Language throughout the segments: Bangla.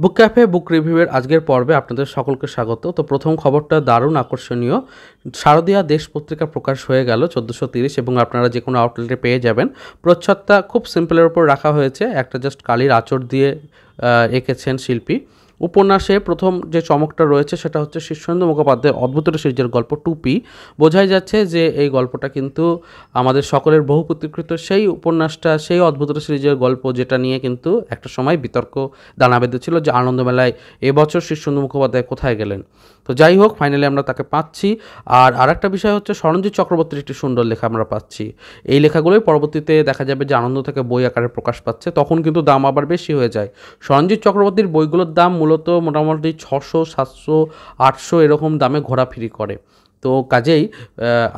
বুক ক্যাফে, বুক রিভিউয়ের আজকের পর্বে আপনাদের সকলকে স্বাগত। তো প্রথম খবরটা দারুণ আকর্ষণীয়। শারদীয়া দেশ পত্রিকা প্রকাশ হয়ে গেল চোদ্দোশো তিরিশ এবং আপনারা যে কোনো আউটলেটে পেয়ে যাবেন। প্রচ্ছদটা খুব সিম্পলের ওপর রাখা হয়েছে। একটা জাস্ট কালির আঁচড় দিয়ে এঁকেছেন শিল্পী। উপন্যাসে প্রথম যে চমকটা রয়েছে সেটা হচ্ছে শীর্ষেন্দু মুখোপাধ্যায়ের অদ্ভুত সিরিজের গল্প টুপি। বোঝাই যাচ্ছে যে এই গল্পটা কিন্তু আমাদের সকলের বহু প্রতিকৃত সেই উপন্যাসটা, সেই অদ্ভুত সিরিজের গল্প যেটা নিয়ে কিন্তু একটা সময় বিতর্ক দানা বেঁধেছিল যে আনন্দমেলায় এবছর শীর্ষেন্দু মুখোপাধ্যায় কোথায় গেলেন। তো যাই হোক ফাইনালি আমরা তাকে পাচ্ছি। আর আরেকটা বিষয় হচ্ছে সরঞ্জিৎ চক্রবর্তীর একটি সুন্দর লেখা আমরা পাচ্ছি। এই লেখাগুলোই পরবর্তীতে দেখা যাবে যে আনন্দ থেকে বই আকারে প্রকাশ পাচ্ছে, তখন কিন্তু দাম আবার বেশি হয়ে যায়। সরঞ্জিৎ চক্রবর্তীর বইগুলোর দাম মোটামুটি ছশো, সাতশো, আটশো এরকম দামে ঘোরাফিরি করে। তো কাজেই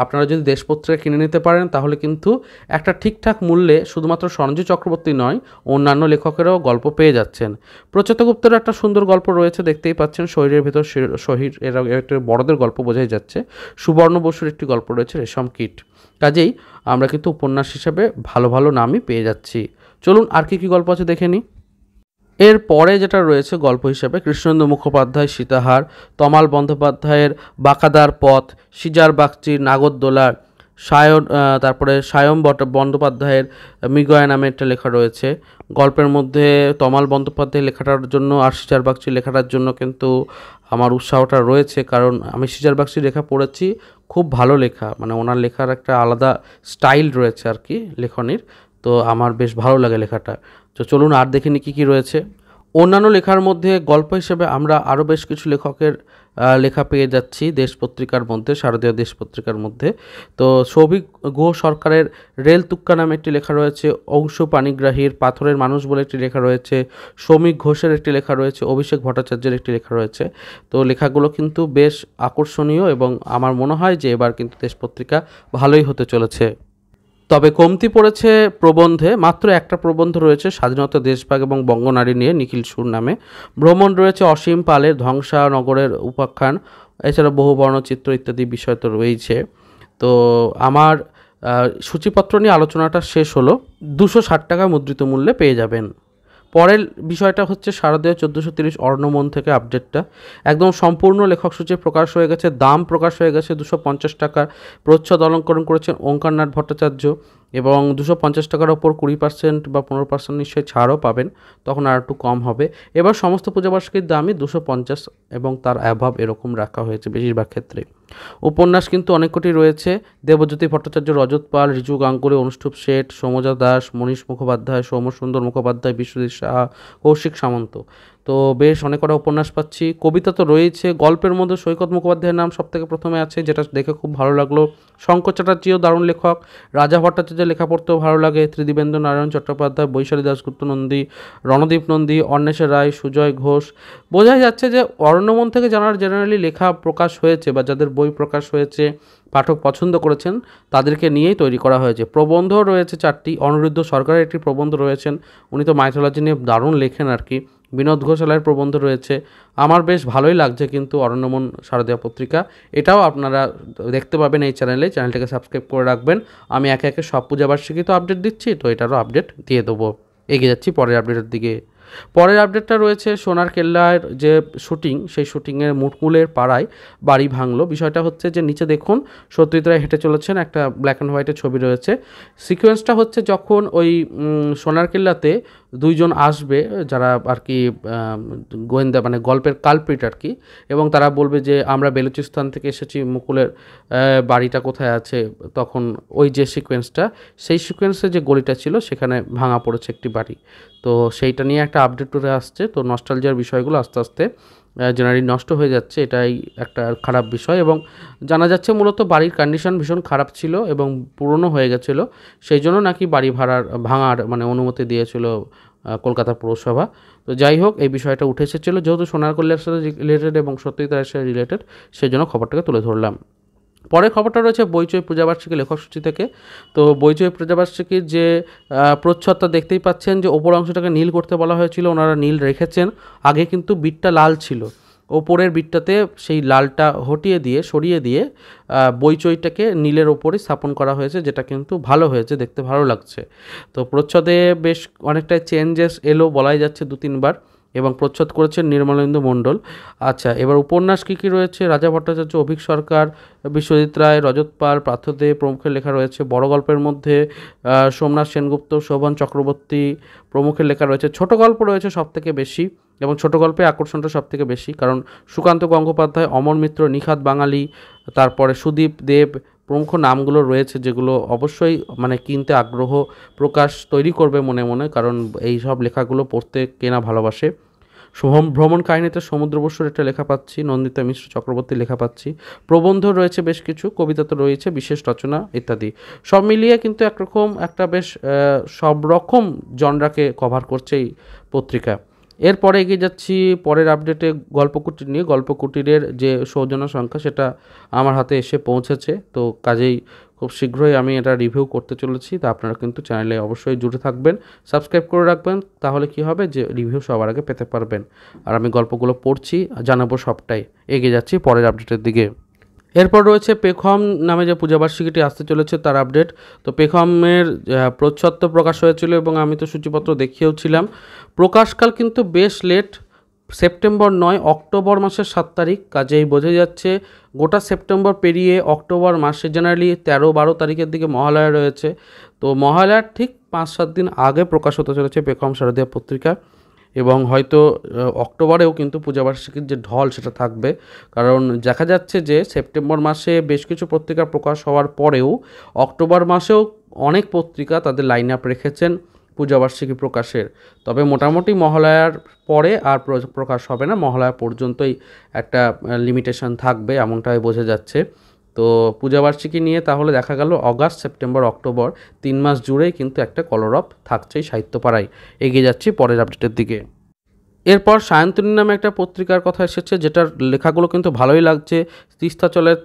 আপনারা যদি দেশপত্রিকা কিনে নিতে পারেন, তাহলে কিন্তু একটা ঠিকঠাক মূল্যে শুধুমাত্র সরঞ্জিৎ চক্রবর্তী নয়, অন্যান্য লেখকেরাও গল্প পেয়ে যাচ্ছেন। প্রচেতগুপ্তের একটা সুন্দর গল্প রয়েছে, দেখতেই পাচ্ছেন শরীরের ভেতর শহীদ এরা একটা বড়দের গল্প বোঝাই যাচ্ছে। সুবর্ণ বসুর একটি গল্প রয়েছে, রেশম কিট। কাজেই আমরা কিন্তু উপন্যাস হিসেবে ভালো ভালো নামই পেয়ে যাচ্ছি। চলুন আর কি কী গল্প আছে দেখে নিই। এর পরে যেটা রয়েছে গল্প হিসেবে, কৃষ্ণেন্দু মুখোপাধ্যায়, সীতাহার, তমাল বন্দ্যোপাধ্যায়ের বাঁকাদার পথ, সিজার বাগচির নাগরদোলা সায়ন তারপরে সায়ম বন্দ্যোপাধ্যায়ের মৃগয়া নামে একটা লেখা রয়েছে। গল্পের মধ্যে তমাল বন্দ্যোপাধ্যায় লেখাটার জন্য আর সিজার বাগচির লেখাটার জন্য কিন্তু আমার উৎসাহটা রয়েছে, কারণ আমি সিজার বাগচির লেখা পড়েছি, খুব ভালো লেখা। মানে ওনার লেখার একটা আলাদা স্টাইল রয়েছে আর কি লেখনির। তো আমার বেশ ভালো লাগে লেখাটা। তো চলুন আর দেখে নিই কী কী রয়েছে। অন্যান্য লেখার মধ্যে গল্প হিসেবে আমরা আরও বেশ কিছু লেখকের লেখা পেয়ে যাচ্ছি দেশ পত্রিকার মধ্যে, শারদীয় দেশ পত্রিকার মধ্যে। তো সৌভিক গুহ সরকারের রেল তুক্কা নামে একটি লেখা রয়েছে, অংশু পানিগ্রাহীর পাথরের মানুষ বলে একটি লেখা রয়েছে, শ্রমিক ঘোষের একটি লেখা রয়েছে, অভিষেক ভট্টাচার্যের একটি লেখা রয়েছে। তো লেখাগুলো কিন্তু বেশ আকর্ষণীয় এবং আমার মনে হয় যে এবার কিন্তু দেশ পত্রিকা ভালোই হতে চলেছে। তবে কমতি পড়েছে প্রবন্ধে, মাত্র একটা প্রবন্ধ রয়েছে, স্বাধীনতা দেশভাগ এবং বঙ্গনারী নিয়ে, নিখিল সুর নামে। ভ্রমণ রয়েছে অসীম পালের ধ্বংসানগরের উপাখ্যান, এছাড়া বহু বর্ণচিত্র ইত্যাদি বিষয় তো রয়েছে। তো আমার সূচিপত্র নিয়ে আলোচনাটা শেষ হলো। দুশো ষাট টাকা মুদ্রিত মূল্যে পেয়ে যাবেন। পরের বিষয়টা হচ্ছে শারদীয় চোদ্দোশো তিরিশ অর্ণমন থেকে আপডেটটা একদম সম্পূর্ণ লেখক সূচি প্রকাশ হয়ে গেছে, দাম প্রকাশ হয়ে গেছে দুশো পঞ্চাশ টাকার। প্রচ্ছদ অলঙ্করণ করেছেন ওঙ্কারনাথ ভট্টাচার্য। এবং দুশো পঞ্চাশ টাকার ওপর কুড়ি পার্সেন্ট বা পনেরো পার্সেন্ট নিশ্চয়ই ছাড়ও পাবেন, তখন আর একটু কম হবে। এবার সমস্ত পূজাবার্ষিকীর দামই দুশো পঞ্চাশ এবং তার অ্যাভাব এরকম রাখা হয়েছে বেশিরভাগ ক্ষেত্রে। উপন্যাস কিন্তু অনেক কটি রয়েছে। দেবজ্যোতি ভট্টাচার্য, রজত পাল, রিজু গাঙ্গুলি, অনুষ্ঠুপ শেঠ সৌমজা দাস, মনীষ মুখোপাধ্যায়, সৌম্যসুন্দর মুখোপাধ্যায়, বিশ্বজিৎ সাহা, কৌশিক সামন্ত। তো বেশ অনেক কটা উপন্যাস পাচ্ছি। কবিতা তো রয়েছে, গল্পের মধ্যে সৈকত মুখোপাধ্যায়ের নাম সব থেকে প্রথমে আছে, যেটা দেখে খুব ভালো লাগল। শঙ্কর চ্যাটার্জিও দারুণ লেখক, রাজা ভট্টাচার্যের লেখা পড়তেও ভালো লাগে ত্রিদিবেন্দ্র নারায়ণ চট্টোপাধ্যায়, বৈশালী দাসগুপ্ত নন্দী, রণদীপ নন্দী, অন্বেষা রায়, সুজয় ঘোষ। বোঝাই যাচ্ছে যে অরণ্যমন থেকে জানার জেনারেলি লেখা প্রকাশ হয়েছে বা যাদের বই প্রকাশ হয়েছে, পাঠক পছন্দ করেছেন, তাদেরকে নিয়েই তৈরি করা হয়েছে। প্রবন্ধ রয়েছে চারটি, অনিরুদ্ধ সরকারের একটি প্রবন্ধ রয়েছেন, উনি তো মাইথোলজি নিয়ে দারুণ লেখেন আর কি। বিনোদ ঘোষালের প্রবন্ধ রয়েছে। আমার বেশ ভালোই লাগছে কিন্তু অরণ্যমন শারদীয়া পত্রিকা। এটাও আপনারা দেখতে পাবেন এই চ্যানেলে। চ্যানেলটাকে সাবস্ক্রাইব করে রাখবেন। আমি একে একে সব পূজাবার্ষিকী তো আপডেট দিচ্ছি, তো এটারও আপডেট দিয়ে দেবো। এগিয়ে যাচ্ছি পরের আপডেটের দিকে। পরের আপডেটটা রয়েছে সোনার কেল্লার যে শুটিং, সেই শুটিংয়ের মুটমুলের পাড়ায় বাড়ি ভাঙলো। বিষয়টা হচ্ছে যে নিচে দেখুন, সত্যজিৎ রায় হেঁটে চলেছেন, একটা ব্ল্যাক অ্যান্ড হোয়াইটের ছবি রয়েছে। সিকোয়েন্সটা হচ্ছে যখন ওই সোনার কেল্লাতে দুইজন আসবে, যারা আর কি গোয়েন্দা মানে গল্পের কালপ্রিট আর কি এবং তারা বলবে যে, আমরা বেলুচিস্তান থেকে এসেছি, মুকুলের বাড়িটা কোথায় আছে? তখন ওই যে সিকোয়েন্সটা, সেই সিকোয়েন্সে যে গলিটা ছিল, সেখানে ভাঙা পড়েছে একটি বাড়ি। তো সেইটা নিয়ে একটা আপডেট করে আসছে। তো নস্টালজিয়ার বিষয়গুলো আস্তে আস্তে জেনারেলি নষ্ট হয়ে যাচ্ছে, এটাই একটা খারাপ বিষয় এবং জানা যাচ্ছে মূলত বাড়ির কন্ডিশন ভীষণ খারাপ ছিল এবং পুরনো হয়ে গেছিল, সেই জন্য নাকি বাড়ি ভাড়ার, ভাঙার মানে অনুমতি দিয়েছিল কলকাতা পৌরসভা। তো যাই হোক, এই বিষয়টা উঠে এসেছিল, যেহেতু সোনার কল্যাণের সাথে রিলেটেড এবং সত্যজিতের সাথে রিলেটেড সেই জন্য খবরটাকে তুলে ধরলাম। পরের খবরটা রয়েছে বইচই পূজাবার্ষিকী লেখক সূচি থেকে। তো বইচই পূজাবার্ষিকীর যে প্রচ্ছদটা দেখতেই পাচ্ছেন যে ওপর অংশটাকে নীল করতে বলা হয়েছিল, ওনারা নীল রেখেছেন। আগে কিন্তু বিটটা লাল ছিল। ওপরের বিটটাতে সেই লালটা হটিয়ে দিয়ে, সরিয়ে দিয়ে বইচইটাকে নীলের ওপরে স্থাপন করা হয়েছে, যেটা কিন্তু ভালো হয়েছে, দেখতে ভালো লাগছে। তো প্রচ্ছদে বেশ অনেকটাই চেঞ্জেস এলো, বলাই যাচ্ছে দু তিনবার এবং প্রচ্ছদ করেছেন নির্মলেন্দু মণ্ডল। আচ্ছা এবার উপন্যাস কী কী রয়েছে? রাজা ভট্টাচার্য, অভিক সরকার, বিশ্বজিৎ রায়, রজত পাল পার্থদেব প্রমুখের লেখা রয়েছে। বড় গল্পের মধ্যে সোমনাথ সেনগুপ্ত, শোভন চক্রবর্তী প্রমুখের লেখা রয়েছে। ছোট গল্প রয়েছে সব থেকে বেশি এবং ছোট গল্পে আকর্ষণটা সব থেকে বেশি। কারণ সুকান্ত গঙ্গোপাধ্যায় অমর মিত্র, নিখাত বাঙালি, তারপরে সুদীপ দেব প্রমুখ নামগুলো রয়েছে যেগুলো অবশ্যই মানে কিনতে আগ্রহ প্রকাশ তৈরি করবে মনে মনে, কারণ এই সব লেখাগুলো পড়তে কেনা ভালোবাসে। ভ্রমণ কাহিনীতে সমুদ্র বসুর একটা লেখা পাচ্ছি, নন্দিতা মিশ্র চক্রবর্তী লেখা পাচ্ছি। প্রবন্ধ রয়েছে বেশ কিছু, কবিতা তো রয়েছে, বিশেষ রচনা ইত্যাদি। সব মিলিয়ে কিন্তু একরকম একটা বেশ সব রকম জনরাকে কভার করছে এই পত্রিকা। এরপরে এগিয়ে যাচ্ছি, পরের আপডেটে গল্পকুটির নিয়ে। গল্পকুটিরের যে সৌজন্য সংখ্যা, সেটা আমার হাতে এসে পৌঁছেছে। তো কাজেই খুব শীঘ্রই আমি এটা রিভিউ করতে চলেছি। তা আপনারা কিন্তু চ্যানেলে অবশ্যই জুড়ে থাকবেন। সাবস্ক্রাইব করে রাখবেন, তাহলে কি হবে যে রিভিউ সবার আগে পেতে পারবেন। আর আমি গল্পগুলো পড়ছি, জানাব সবটাই। এগিয়ে যাচ্ছি, পরের আপডেটের দিকে। এরপর রয়েছে পেখম নামে যে পূজাবার্ষিকীটি আসতে চলেছে, তার আপডেট তো পেখমের প্রচ্ছত্ব প্রকাশ হয়েছিল এবং আমি তো সূচিপত্র দেখিয়েওছিলাম। প্রকাশকাল কিন্তু বেশ লেট সেপ্টেম্বর নয়, অক্টোবর মাসের সাত তারিখ, কাজেই বোঝা যাচ্ছে গোটা সেপ্টেম্বর পেরিয়ে অক্টোবর মাসে জেনারেলি তেরো বারো তারিখের দিকে মহালয়া রয়েছে। তো মহালয়ার ঠিক পাঁচ সাত দিন আগে প্রকাশ হতে চলেছে পেখম শারদীয়া পত্রিকা। এবং হয়তো অক্টোবরেও কিন্তু পূজাবার্ষিকীর যে ঢল সেটা থাকবে। কারণ দেখা যাচ্ছে যে সেপ্টেম্বর মাসে বেশ কিছু পত্রিকা প্রকাশ হওয়ার পরেও অক্টোবর মাসেও অনেক পত্রিকা তাদের লাইন আপ রেখেছেন পূজাবার্ষিকী প্রকাশের। তবে মোটামুটি মহালয়ার পরে আর প্রকাশ হবে না। মহালয়া পর্যন্তই একটা লিমিটেশন থাকবে এমনটাই বোঝা যাচ্ছে। তো পূজাবার্ষিকী নিয়ে তাহলে দেখা গেল অগাস্ট, সেপ্টেম্বর, অক্টোবর, তিন মাস জুড়েই কিন্তু একটা কলরব থাকছেই সাহিত্যপাড়ায়। এগিয়ে যাচ্ছি পরের আপডেটের দিকে। এরপর সায়ন্তনী নামে একটা পত্রিকার কথা এসেছে, যেটার লেখাগুলো কিন্তু ভালোই লাগছে। তিস্তাচলের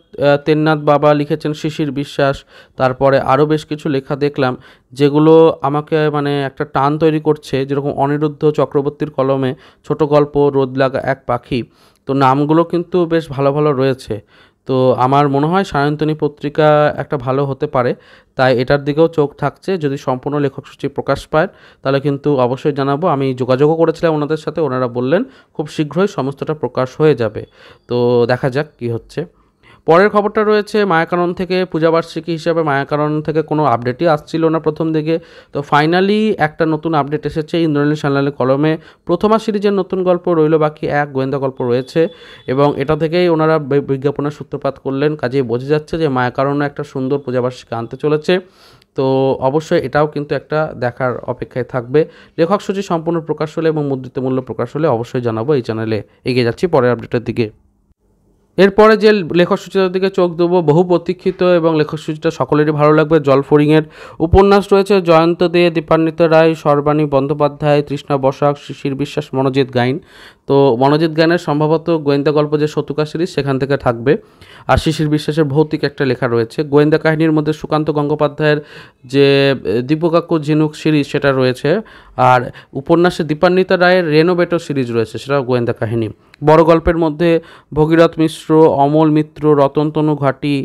তেননাথ বাবা লিখেছেন শিশির বিশ্বাস, তারপরে আরও বেশ কিছু লেখা দেখলাম, যেগুলো আমাকে মানে একটা টান তৈরি করছে, যেরকম অনিরুদ্ধ চক্রবর্তীর কলমে, ছোট গল্প, রোদ লাগা এক পাখি, তো নামগুলো কিন্তু বেশ ভালো ভালো রয়েছে। তো আমার মনে হয় সায়ন্তনী পত্রিকা একটা ভালো হতে পারে। তাই এটার দিকেও চোখ থাকছে। যদি সম্পূর্ণ লেখক সূচি প্রকাশ পায়, তাহলে কিন্তু অবশ্যই জানাব। আমি যোগাযোগও করেছিলাম ওনাদের সাথে। ওনারা বললেন, খুব শীঘ্রই সমস্তটা প্রকাশ হয়ে যাবে। তো দেখা যাক কি হচ্ছে। পরের খবরটা রয়েছে, মায়াকানন থেকে পূজাবার্ষিকী হিসাবে মায়াকানন থেকে কোনো আপডেটই আসছিল না প্রথম দিকে। তো ফাইনালি একটা নতুন আপডেট এসেছে ইন্দ্রনীল সান্যালের কলমে। প্রথমা সিরিজের নতুন গল্প রইল, বাকি এক গোয়েন্দা গল্প রয়েছে এবং এটা থেকেই ওনারা বিজ্ঞাপনের সূত্রপাত করলেন। কাজেই বোঝা যাচ্ছে যে মায়াকানন একটা সুন্দর পূজাবার্ষিকী আনতে চলেছে। তো অবশ্যই এটাও কিন্তু একটা দেখার অপেক্ষায় থাকবে। লেখক সূচি সম্পূর্ণ প্রকাশ হলে এবং মুদ্রিত মূল্য প্রকাশ হলে অবশ্যই জানাব এই চ্যানেলে এগিয়ে যাচ্ছি পরের আপডেটের দিকে। এরপরে যে লেখকসূচিটার দিকে চোখ দেবো, বহু প্রতীক্ষিত এবং লেখকসূচিটা সকলেরই ভালো লাগবে। জল জলফরিংয়ের উপন্যাস রয়েছে, জয়ন্ত দে, দীপান্বিত রায়, সর্বাণী বন্দ্যোপাধ্যায়, তৃষ্ণা বসাক, শিশির বিশ্বাস, মনোজিৎ গাইন। তো মনোজিৎ গাইনের সম্ভবত গোয়েন্দা গল্প যে শতুকা সিরিজ, সেখান থেকে থাকবে। আর শিশির বিশ্বাসের ভৌতিক একটা লেখা রয়েছে। গোয়েন্দা কাহিনীর মধ্যে সুকান্ত গঙ্গোপাধ্যায়ের যে দীপকাক্য ঝিনুক সিরিজ সেটা রয়েছে। আর উপন্যাসে দীপান্বিতা রায়ের রেনোভেটো সিরিজ রয়েছে, সেটাও গোয়েন্দা কাহিনী। বড় গল্পের মধ্যে ভগীরথ মিশ্র, অমল মিত্র রতনতনু ঘাটি,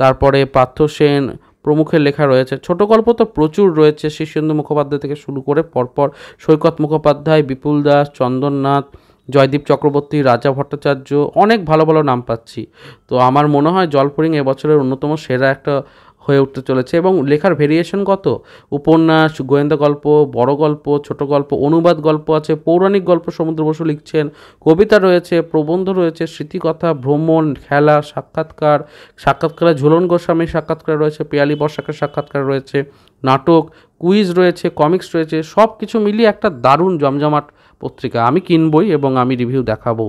তারপরে পার্থ সেন প্রমুখের লেখা রয়েছে। ছোট গল্প তো প্রচুর রয়েছে। শীর্ষেন্দু মুখোপাধ্যায় থেকে শুরু করে পরপর সৈকত মুখোপাধ্যায়, বিপুল দাস, চন্দননাথ জয়দীপ চক্রবর্তী, রাজা ভট্টাচার্য, অনেক ভালো ভালো নাম পাচ্ছি। তো আমার মনে হয় জলপরিং এবছরের অন্যতম সেরা একটা হয়ে উঠতে চলেছে এবং লেখার ভেরিয়েশন কত? উপন্যাস, গোয়েন্দা গল্প, বড় গল্প, ছোট গল্প, অনুবাদ গল্প আছে, পৌরাণিক গল্প সমুদ্র বসু লিখছেন, কবিতা রয়েছে, প্রবন্ধ রয়েছে, স্মৃতিকথা, ভ্রমণ, খেলা, সাক্ষাৎকার, সাক্ষাৎকারে ঝুলন গোস্বামীর সাক্ষাৎকার রয়েছে, পিয়ালি বর্ষাকের সাক্ষাৎকার রয়েছে, নাটক কুইজ রয়েছে কমিক্স রয়েছে সব কিছু মিলিয়ে একটা দারুণ জমজমাট পত্রিকা। আমি কিনবই এবং আমি রিভিউ দেখাবো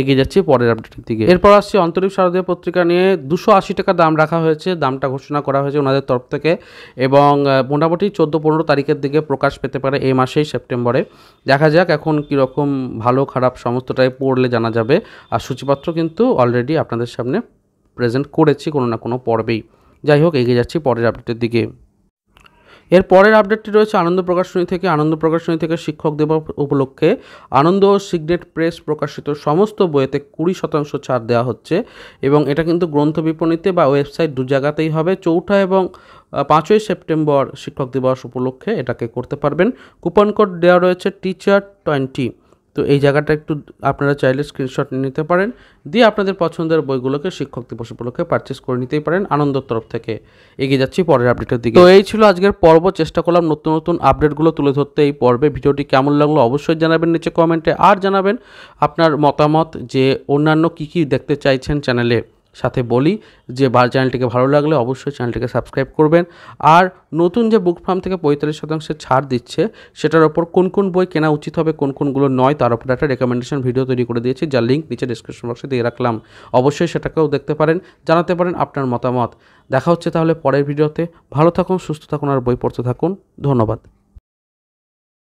এগিয়ে যাচ্ছি পরের আপডেটের দিকে। এরপর আসছি অন্তরীপ শারদীয় পত্রিকা নিয়ে। দুশো আশি টাকা দাম রাখা হয়েছে। দামটা ঘোষণা করা হয়েছে ওনাদের তরফ থেকে এবং মোটামুটি চোদ্দ পনেরো তারিখের দিকে প্রকাশ পেতে পারে এই মাসেই সেপ্টেম্বরে। দেখা যাক এখন কীরকম ভালো খারাপ সমস্তটাই পড়লে জানা যাবে। আর সূচিপত্র কিন্তু অলরেডি আপনাদের সামনে প্রেজেন্ট করেছি কোনো না কোনো পর্বেই। যাই হোক, এগিয়ে যাচ্ছি পরের আপডেটের দিকে। এর পরের আপডেটটি রয়েছে আনন্দ প্রকাশনী থেকে। আনন্দ প্রকাশনী থেকে শিক্ষক দিবস উপলক্ষে আনন্দ ও সিগ্রেট প্রেস প্রকাশিত সমস্ত বইয়েতে কুড়ি শতাংশ ছাড় দেওয়া হচ্ছে এবং এটা কিন্তু গ্রন্থ বিপণীতে বা ওয়েবসাইট দু জায়গাতেই হবে। চৌঠা এবং পাঁচই সেপ্টেম্বর শিক্ষক দিবস উপলক্ষে এটাকে করতে পারবেন। কুপন কোড দেওয়া রয়েছে টিচার টোয়েন্টি। তো এই জায়গাটা একটু আপনারা চাইলে স্ক্রিনশট নিতে পারেন। দিয়ে আপনাদের পছন্দের বইগুলোকে শিক্ষক দিবস উপলক্ষে পারচেস করে নিতেই পারেন আনন্দর তরফ থেকে। এগিয়ে যাচ্ছি পরের আপডেটের দিকে। তো এই ছিল আজকের পর্ব। চেষ্টা করলাম নতুন নতুন আপডেটগুলো তুলে ধরতে এই পর্বে। ভিডিওটি কেমন লাগল অবশ্যই জানাবেন নিচে কমেন্টে আর জানাবেন আপনার মতামত যে অন্যান্য কী কী দেখতে চাইছেন চ্যানেলে সাথে বলি যে বা চ্যানেলটিকে ভালো লাগলে অবশ্যই চ্যানেলটিকে সাবস্ক্রাইব করবেন। আর নতুন যে বুক ফার্ম থেকে পঁয়তাল্লিশ শতাংশের ছাড় দিচ্ছে, সেটার ওপর কোন কোন বই কেনা উচিত হবে, কোন কোনগুলো নয়, তার উপর একটা রেকমেন্ডেশন ভিডিও তৈরি করে দিয়েছি, যার লিঙ্ক নিচে ডিসক্রিপশন বক্সে দিয়ে রাখলাম। অবশ্যই সেটাকেও দেখতে পারেন, জানাতে পারেন আপনার মতামত। দেখা হচ্ছে তাহলে পরের ভিডিওতে ভালো থাকুন, সুস্থ থাকুন, আর বই পড়তে থাকুন। ধন্যবাদ।